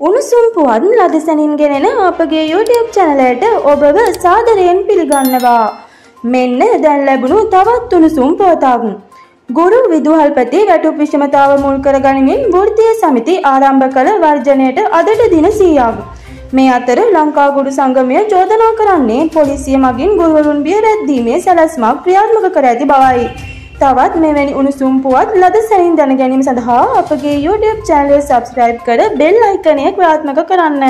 උණුසුම් පුවත් ලදසැනින් ගෙනෙන අපගේ YouTube චැනලයට ඔබව සාදරයෙන් පිළිගන්නවා. මෙන්න දැන් ලැබුණු තවත් උණුසුම් පුවතක්. ගුරු විදුහල්පති වැටුප් විෂමතාව මුල් කර ගනිමින් වෘත්තීය සමිති ආරම්භ කළ වර්ජනයට අදට දින 100ක්. මේ අතර ලංකා ගුරු සංගමය චෝදනා කරන්නේ පොලිසිය මගින් ගුරුවරුන් බිය වැද්දීමේ සැලැස්මක් ක්‍රියාත්මක කර ඇති බවයි. තවත් මෙවැනි උණුසුම් පුවත් ලද සැනින් දැන ගැනීම සඳහා අපගේ YouTube චැනලය සබස්ක්‍රයිබ් කර බෙල් අයිකනය ක්‍රියාත්මක කරන්න.